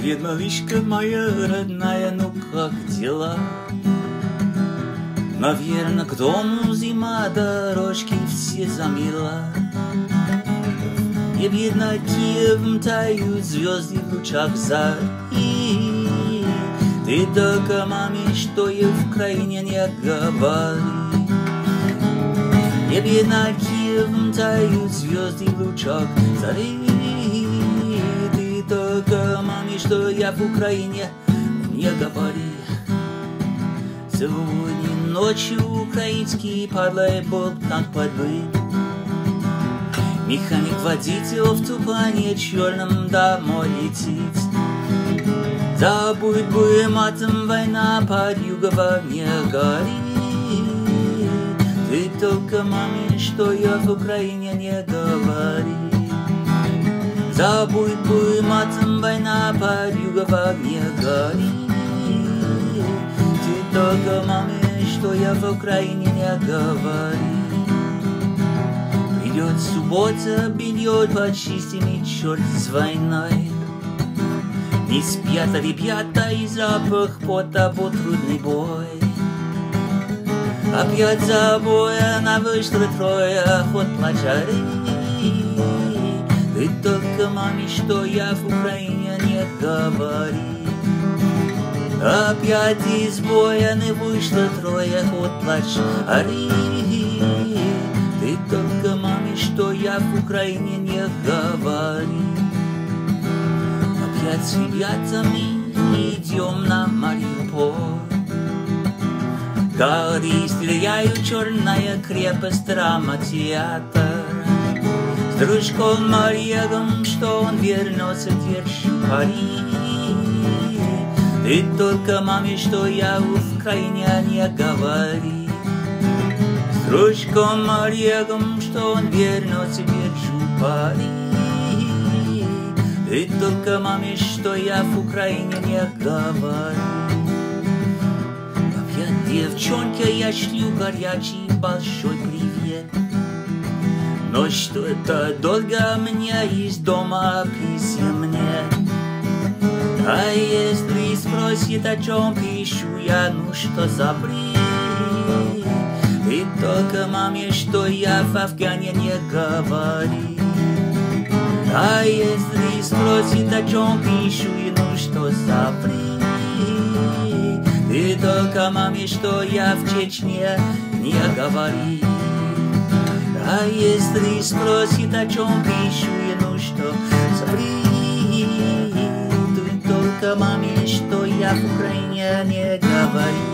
Привет, малышка моя родная, ну как дела? Наверно, к дому зима, дорожки все замела. И видно Киевом тают звезды в лучах зари. Ты только маме, что я в крайне не говори. И видно Киевом тают звезды в лучах зари. Только маме, что я в Украине не говори. Сегодня ночью украинский подлейбол как подбыт. Механик-водитель в тумане черном домой летит. Забудь бы матом война под юго не горит. Ты только маме, что я в Украине не говори. Забудь бы матом война под юго не горит. Ты только маме, что я в Украине не говори. Придет суббота, бельет под чистыми черт с войной. Не спят ребята и запах пота был трудный бой. Опять забоя на вышло трое, ход плачары. Ты только маме, что я в Украине не говори. Опять из боя не вышло трое, ход плачары. Ты только маме, что я в Украине не говори. Опять с ребятами идем на Мариуполь. Гори стреляют черная крепость, драма, театр. Дружком Марьегом, что он вернется, держи пари. Ты только маме, что я в Украине не говори. С дружком Марьегом, что он вернется, держу пари. Ты только маме, что я в Украине не говори. Девчонке я шлю горячий большой привет. Но что это долго мне из дома писем нет. А если спросит, о чем пишу я, ну что за бред? Ты только маме, что я в Афгане не говори. А если спросит, о чем пишу, и ну что за бред? Ты только маме, что я в Чечне не говори. Если спросит, о чем пишу, и ну что? Ты только маме, что я в Украине не говори.